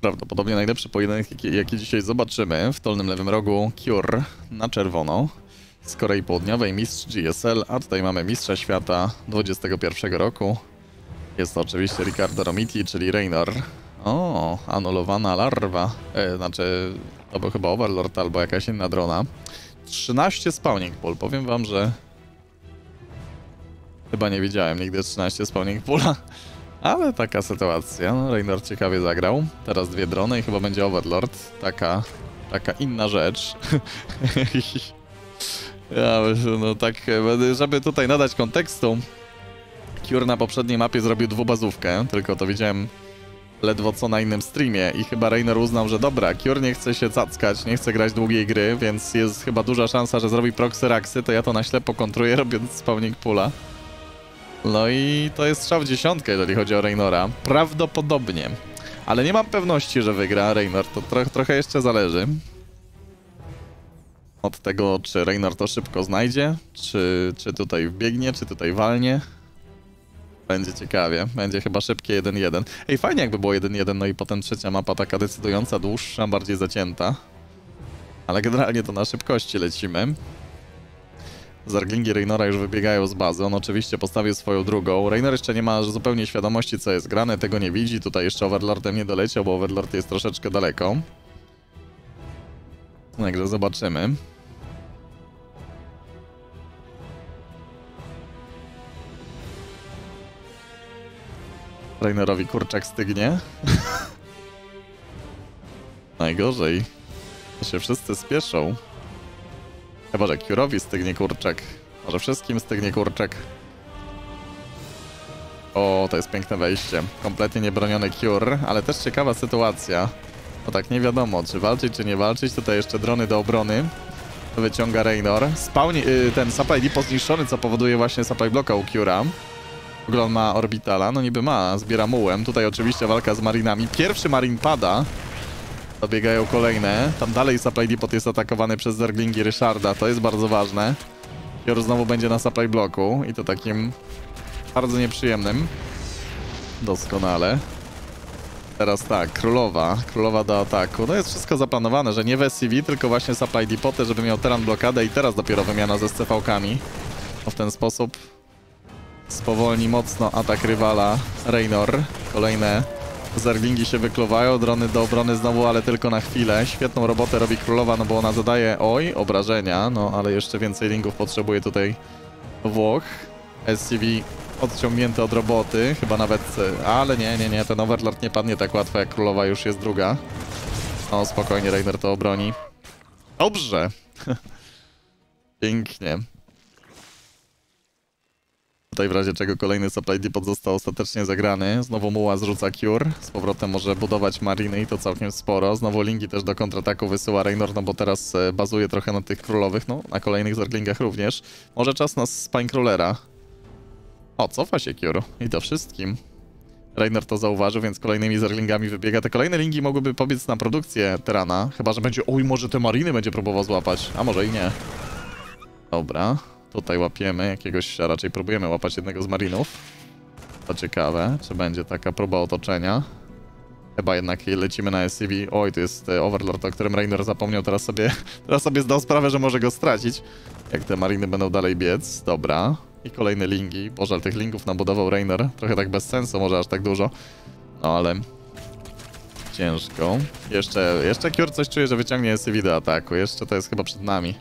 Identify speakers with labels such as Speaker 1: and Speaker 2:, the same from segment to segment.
Speaker 1: Prawdopodobnie najlepszy pojedynek, jaki, jaki dzisiaj zobaczymy. W dolnym lewym rogu Cure na czerwono. Z Korei Południowej mistrz GSL, a tutaj mamy mistrza świata 21 roku. Jest to oczywiście Ricardo Romiti, czyli Reynor. O, anulowana larwa. E, znaczy, to był chyba Overlord albo jakaś inna drona. 13 spawning pool. Powiem wam, że chyba nie widziałem nigdy 13 spawning poola. Ale taka sytuacja. No, Reynor ciekawie zagrał. Teraz dwie drony i chyba będzie Overlord. Taka, taka inna rzecz. ja myślę, no tak, żeby tutaj nadać kontekstu. Cure na poprzedniej mapie zrobił dwubazówkę, tylko to widziałem ledwo co na innym streamie i chyba Reynor uznał, że dobra, Cure nie chce się cackać, nie chce grać długiej gry, więc jest chyba duża szansa, że zrobi proxy raksy, to ja to na ślepo kontruję, robiąc spawning pula. No i to jest strzał w dziesiątkę, jeżeli chodzi o Reynora. Prawdopodobnie. Ale nie mam pewności, że wygra Reynor. To tro trochę jeszcze zależy. Od tego, czy Reynor to szybko znajdzie, czy, czy tutaj wbiegnie, czy tutaj walnie. Będzie ciekawie. Będzie chyba szybkie 1-1. Ej, fajnie jakby było 1-1, no i potem trzecia mapa taka decydująca, dłuższa, bardziej zacięta. Ale generalnie to na szybkości lecimy. Zarglingi Reynora już wybiegają z bazy. On oczywiście postawił swoją drugą. Reynor jeszcze nie ma zupełnie świadomości, co jest grane, tego nie widzi. Tutaj jeszcze Overlordem nie doleciał, bo Overlord jest troszeczkę daleko. Także zobaczymy. Reynorowi kurczak stygnie. Najgorzej. To się wszyscy spieszą. Chyba, że Curowi stygnie kurczak. Może wszystkim stygnie kurczak. O, to jest piękne wejście. Kompletnie niebroniony Cure, ale też ciekawa sytuacja. Bo tak nie wiadomo, czy walczyć, czy nie walczyć. Tutaj jeszcze drony do obrony. Wyciąga Reynor. Spawni, yy, ten supply depot zniszczony, co powoduje właśnie supply bloka u Cura. On ma orbitala, no niby ma, zbiera mułem. Tutaj oczywiście walka z marinami. Pierwszy marin pada. Dobiegają kolejne. Tam dalej supply depot jest atakowany przez zerglingi Ryszarda, to jest bardzo ważne. Pior znowu będzie na supply bloku i to takim bardzo nieprzyjemnym. Doskonale. Teraz tak, królowa, królowa do ataku. No jest wszystko zaplanowane, że nie w SCV, tylko właśnie supply depoty, żeby miał teran blokadę i teraz dopiero wymiana ze SCV-kami. No w ten sposób spowolni mocno atak rywala Reynor. Kolejne Zerglingi się wykluwają, drony do obrony znowu, ale tylko na chwilę. Świetną robotę robi Królowa, no bo ona zadaje, oj, obrażenia, no ale jeszcze więcej lingów potrzebuje tutaj Włoch. SCV odciągnięty od roboty, chyba nawet, ale nie, nie, nie, ten Overlord nie padnie tak łatwo jak Królowa, już jest druga. No spokojnie, Rainer to obroni. Dobrze. Pięknie. Tutaj w razie czego kolejny supply depot został ostatecznie zagrany. Znowu Muła zrzuca Cure. Z powrotem może budować mariny i to całkiem sporo. Znowu Lingi też do kontrataku wysyła Reynor, no bo teraz e, bazuje trochę na tych królowych, no na kolejnych zerglingach również. Może czas na Spinecrawlera. O, cofa się Cure. I to wszystkim. Reynor to zauważył, więc kolejnymi zerglingami wybiega. Te kolejne lingi mogłyby pobiec na produkcję Terana. Chyba, że będzie... Oj, może te mariny będzie próbował złapać. A może i nie. Dobra. Tutaj łapiemy jakiegoś, a raczej próbujemy łapać jednego z marinów. To ciekawe, czy będzie taka próba otoczenia. Chyba jednak lecimy na SCV. Oj, to jest e, Overlord, o którym Rainer zapomniał. Teraz sobie, teraz sobie zdał sprawę, że może go stracić. Jak te mariny będą dalej biec. Dobra. I kolejne lingi. Boże, tych lingów nabudował Rainer. Trochę tak bez sensu, może aż tak dużo. No ale... Ciężko. Jeszcze, jeszcze Cure coś czuje, że wyciągnie SCV do ataku. Jeszcze to jest chyba przed nami.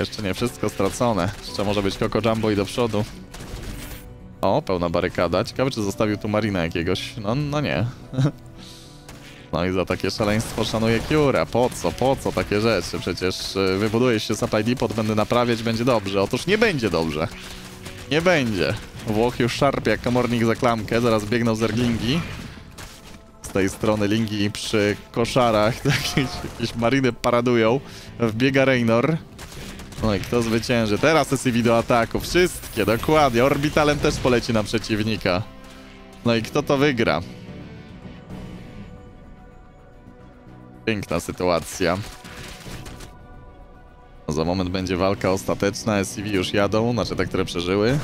Speaker 1: Jeszcze nie wszystko stracone. Jeszcze może być Coco Jumbo i do przodu. O, pełna barykada. Ciekawe, czy zostawił tu marina jakiegoś. No, no nie. No i za takie szaleństwo szanuje Kiura. Po co, po co takie rzeczy? Przecież y, wybuduje się supply depot, będę naprawiać, będzie dobrze. Otóż nie będzie dobrze. Nie będzie. Włoch już szarpie jak komornik za klamkę. Zaraz biegną zerglingi. Z tej strony lingi przy koszarach. Jakieś, jakieś mariny paradują. Wbiega Reynor. No i kto zwycięży? Teraz SCV do ataku. Wszystkie, dokładnie. Orbitalem też poleci na przeciwnika. No i kto to wygra? Piękna sytuacja. No za moment będzie walka ostateczna. SCV już jadą, znaczy te, które przeżyły.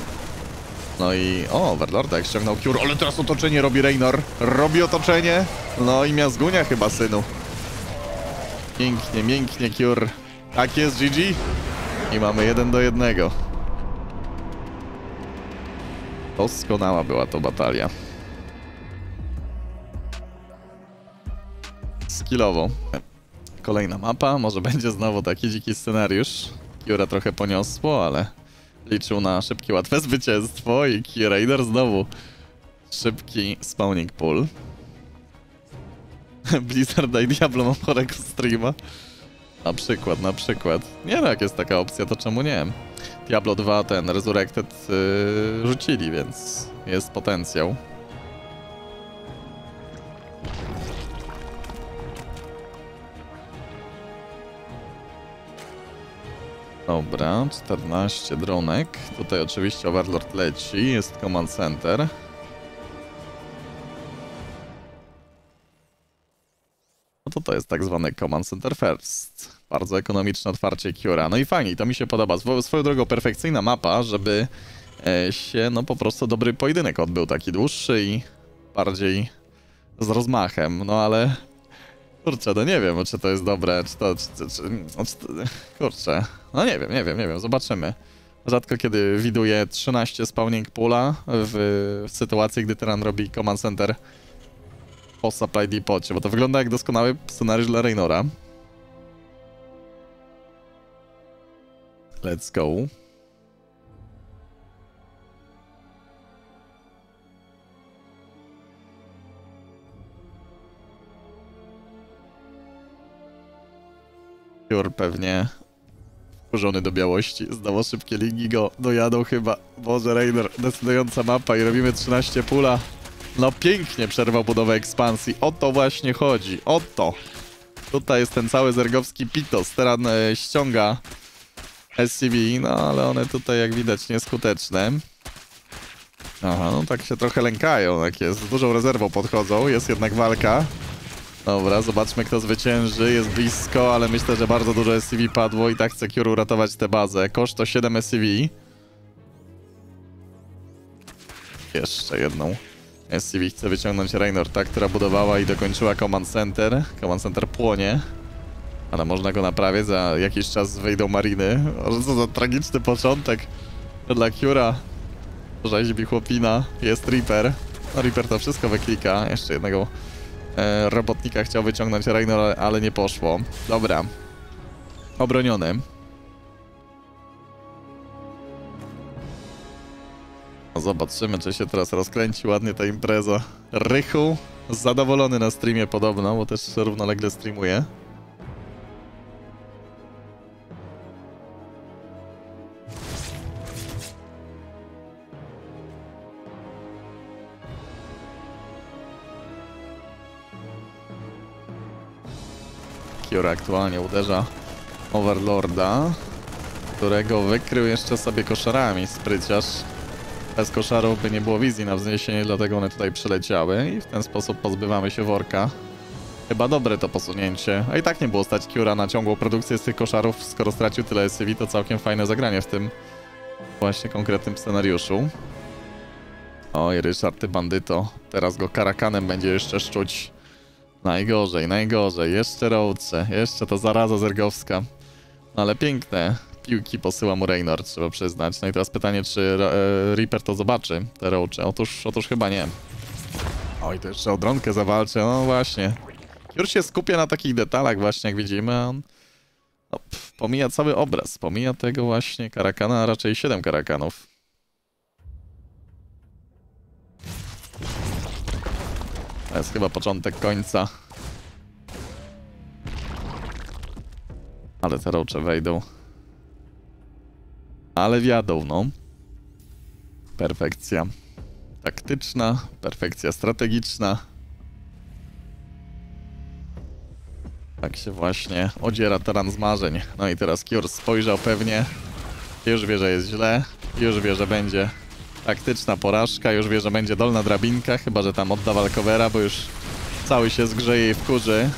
Speaker 1: No i... O, Overlorda jak ściągnął Cure. Ale teraz otoczenie robi Reynor. Robi otoczenie. No i miazgunia chyba, synu. Pięknie, mięknie, Cure. Tak jest, GG. I mamy jeden do jednego. Doskonała była to batalia. Skillowo. Kolejna mapa, może będzie znowu taki dziki scenariusz. Kiura trochę poniosło, ale liczył na szybkie, łatwe zwycięstwo i Key znowu szybki spawning pool. Blizzard i Diablo mam chorego streama. Na przykład, na przykład. Nie no, jak jest taka opcja, to czemu nie? Diablo 2 ten Resurrected yy, rzucili, więc jest potencjał. Dobra, 14 dronek. Tutaj oczywiście Overlord leci, jest Command Center. To to jest tak zwany Command Center First. Bardzo ekonomiczne otwarcie Cura. No i fajnie, to mi się podoba. Swo swoją drogą perfekcyjna mapa, żeby e, się no po prostu dobry pojedynek odbył, taki dłuższy i bardziej z rozmachem. No ale kurczę, no nie wiem, czy to jest dobre, czy to, czy, czy, czy, no, to kurczę, no nie wiem, nie wiem, nie wiem, zobaczymy. Rzadko kiedy widuję 13 spawning pula w, w sytuacji, gdy tyran robi command center po supply depocie, bo to wygląda jak doskonały scenariusz dla Raynora. Let's go. Jur pewnie wkurzony do białości. Znowu szybkie linki go dojadą chyba. Boże, Raynor, decydująca mapa i robimy 13 pula. No pięknie przerwał budowę ekspansji. O to właśnie chodzi. O to. Tutaj jest ten cały zergowski pitos. Teraz e, ściąga SCV, no ale one tutaj jak widać nieskuteczne. Aha, no tak się trochę lękają, tak jest. Z dużą rezerwą podchodzą, jest jednak walka. Dobra, zobaczmy kto zwycięży, jest blisko, ale myślę, że bardzo dużo SCV padło i tak chce Cure uratować tę bazę. Koszt to 7 SCV. Jeszcze jedną. SCV chce wyciągnąć Raynor, ta, która budowała i dokończyła Command Center. Command Center płonie. Ale można go naprawić, za jakiś czas wyjdą mariny. O, co za tragiczny początek dla Cura. Rzeźbi chłopina, jest Reaper. No Reaper to wszystko wyklika. Jeszcze jednego e, robotnika chciał wyciągnąć Raynor, ale nie poszło. Dobra. Obroniony. Zobaczymy, czy się teraz rozkręci ładnie ta impreza. Rychu zadowolony na streamie podobno, bo też równolegle streamuje. Kiora aktualnie uderza Overlorda, którego wykrył jeszcze sobie koszarami spryciarz. Bez koszarów by nie było wizji na wzniesienie, dlatego one tutaj przyleciały i w ten sposób pozbywamy się worka. Chyba dobre to posunięcie. A i tak nie było stać Kiura na ciągłą produkcję z tych koszarów, skoro stracił tyle SCV, to całkiem fajne zagranie w tym właśnie konkretnym scenariuszu. Oj, Ryszard, ty bandyto. Teraz go karakanem będzie jeszcze szczuć. Najgorzej, najgorzej. Jeszcze rołcze, jeszcze to zaraza zergowska. No ale piękne piłki posyła mu Raynor, trzeba przyznać. No i teraz pytanie, czy Reaper to zobaczy, te rocze. Otóż, otóż chyba nie. Oj, to jeszcze o dronkę zawalczy, no właśnie. Już się skupia na takich detalach właśnie, jak widzimy. On no, pff, pomija cały obraz, pomija tego właśnie karakana, a raczej 7 karakanów. To jest chyba początek końca. Ale te rocze wejdą. Ale wiadą, no. Perfekcja taktyczna, perfekcja strategiczna. Tak się właśnie odziera taran z marzeń. No i teraz Kior spojrzał pewnie. Już wie, że jest źle. Już wie, że będzie taktyczna porażka. Już wie, że będzie dolna drabinka. Chyba, że tam odda walkowera, bo już cały się zgrzeje i wkurzy.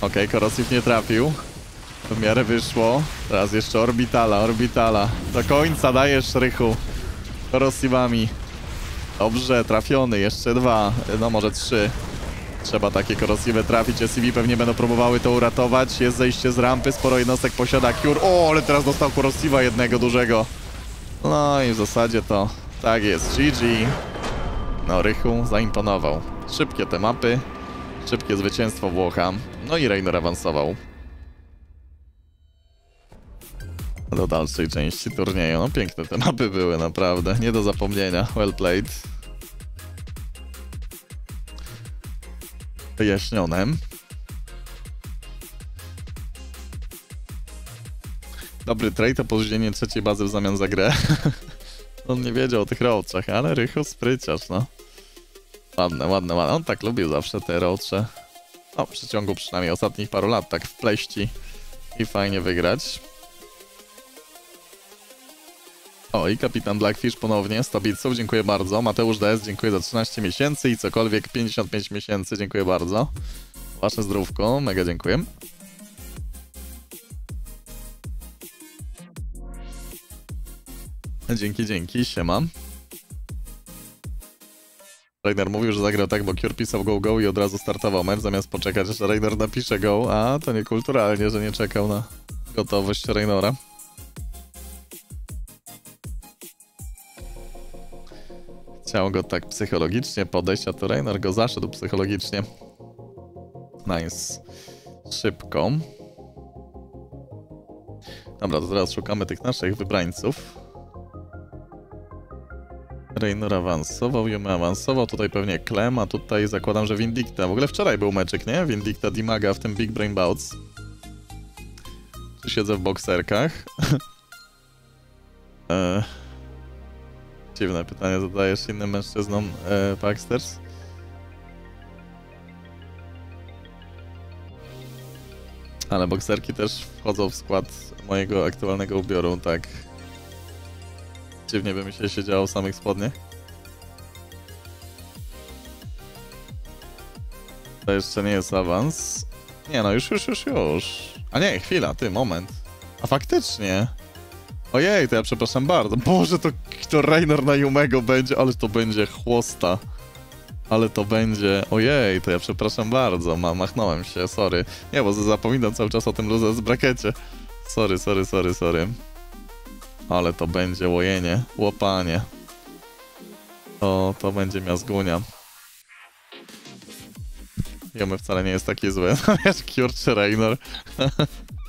Speaker 1: Okej, okay, nie trafił. W miarę wyszło. Teraz jeszcze orbitala, orbitala. Do końca dajesz rychu. Korosivami. Dobrze, trafiony. Jeszcze dwa. No może trzy. Trzeba takie korosiwe trafić, SCV pewnie będą próbowały to uratować. Jest zejście z rampy, sporo jednostek posiada Cure. O, ale teraz dostał korosiwa jednego dużego. No i w zasadzie to tak jest. GG. No, Rychu zaimponował. Szybkie te mapy, szybkie zwycięstwo Włocha. No i Reynor awansował. Do dalszej części turnieju. No piękne te mapy były, naprawdę. Nie do zapomnienia. Well played. Wyjaśnione. Dobry trade, opóźnienie trzeciej bazy w zamian za grę. On nie wiedział o tych roachach, ale Rychu spryciarz, no. Ładne, ładne, ładne. On tak lubił zawsze te roache. No, w przeciągu przynajmniej ostatnich paru lat tak wpleści i fajnie wygrać. O, i kapitan Blackfish ponownie, 100 bitsów, dziękuję bardzo. Mateusz DS, dziękuję za 13 miesięcy i cokolwiek 55 miesięcy, dziękuję bardzo. Wasze zdrówko, mega dziękuję. Dzięki, dzięki, siema. Rainer mówił, że zagrał tak, bo Cure pisał go go i od razu startował mecz, zamiast poczekać, aż Rainer napisze go, a to niekulturalnie, że nie czekał na gotowość Rainora. Chciał go tak psychologicznie podejść, a to Rainer go zaszedł psychologicznie. Nice. Szybko. Dobra, to teraz szukamy tych naszych wybrańców. Raynor awansował, Yume awansował, tutaj pewnie Klem, a tutaj zakładam, że Vindicta. W ogóle wczoraj był meczyk, nie? Vindicta Dimaga w tym Big Brain Bouts. Tu siedzę w bokserkach. e... Dziwne pytanie zadajesz innym mężczyznom, e, Paxters. Ale bokserki też wchodzą w skład mojego aktualnego ubioru, tak. Dziwnie by mi się siedziało w samych spodniach. To jeszcze nie jest awans. Nie no, już, już, już, już. A nie, chwila, ty, moment. A faktycznie. Ojej, to ja przepraszam bardzo. Boże, to, to Raynor na Yumego będzie, ale to będzie chłosta. Ale to będzie... Ojej, to ja przepraszam bardzo, ma, machnąłem się, sorry. Nie, bo zapominam cały czas o tym luzę z brakecie. Sorry, sorry, sorry, sorry. Ale to będzie łojenie, łopanie. To, to będzie miazgunia. Jomy wcale nie jest taki zły. Wiesz, Cure czy Raynor.